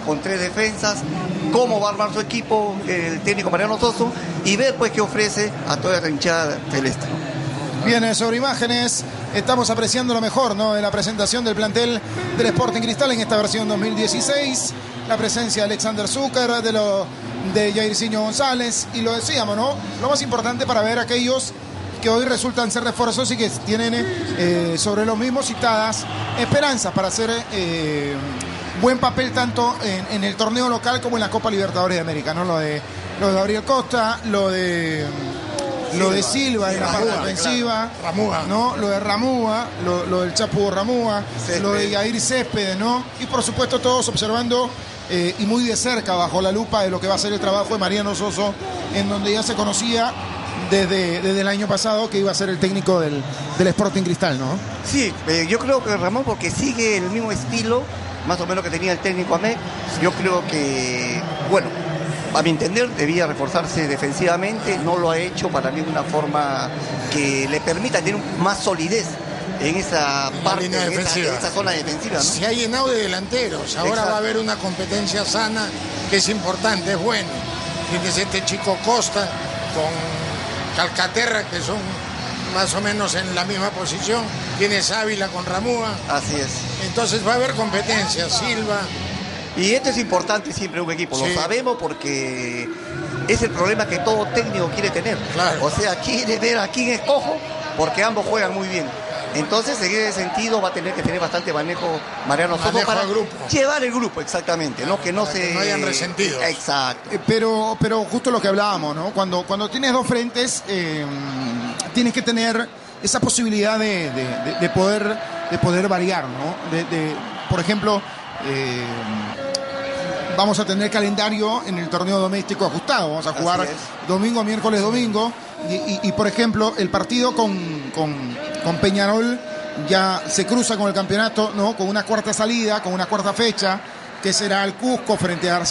con tres defensas, cómo va a armar su equipo el técnico Mariano Soso y ver pues qué ofrece a toda la trinchada celeste. Bien, sobre imágenes, estamos apreciando lo mejor ¿no? de la presentación del plantel del Sporting Cristal en esta versión 2016. La presencia de Alexander Zucker, de, lo, de Jairzinho González, y lo decíamos, ¿no? Lo más importante para ver aquellos que hoy resultan ser refuerzos y que tienen eh, sobre los mismos citadas esperanzas para eh, buen papel tanto en, en, el torneo local como en la Copa Libertadores de América, ¿no? Lo de, lo de Gabriel Costa, lo de lo de Silva en la parte defensiva, Ramúa. ¿no? Lo de Ramúa, lo, lo del Chapo Ramúa, Césped. lo de Yair Céspedes, ¿no? Y por supuesto todos observando eh, y muy de cerca bajo la lupa de lo que va a ser el trabajo de Mariano Soso, en donde ya se conocía desde, desde el año pasado que iba a ser el técnico del, del Sporting Cristal, ¿no? Sí, eh, yo creo que Ramón porque sigue el mismo estilo, más o menos que tenía el técnico Amé, yo creo que, bueno, a mi entender debía reforzarse defensivamente, no lo ha hecho para mí de una forma que le permita tener más solidez en esa parte, en esa, en esa zona defensiva. ¿no? Se ha llenado de delanteros. Ahora Exacto. va a haber una competencia sana que es importante, es bueno. Tienes este chico Costa con Calcaterra, que son más o menos en la misma posición. Tienes Ávila con Ramúa. Así es. Entonces va a haber competencia. Silva. Y esto es importante siempre un equipo, Sí. lo sabemos porque es el problema que todo técnico quiere tener. Claro. O sea, quiere ver a quién escojo porque ambos juegan muy bien. Entonces, en ese sentido, va a tener que tener bastante manejo Mariano Soto Manejo para grupo. llevar el grupo, exactamente, ¿no? Que no se. que no hayan resentidos. Exacto. Eh, Pero, pero justo lo que hablábamos, ¿no? Cuando, cuando tienes dos frentes, eh, tienes que tener esa posibilidad de, de- de- de poder, de poder variar, ¿no? De, de- por ejemplo, eh, vamos a tener calendario en el torneo doméstico ajustado. Vamos a jugar domingo, miércoles, domingo. Y, y- y, por ejemplo, el partido con, con- con Peñarol ya se cruza con el campeonato, ¿no? Con una cuarta salida, con una cuarta fecha, que será el Cusco frente a García.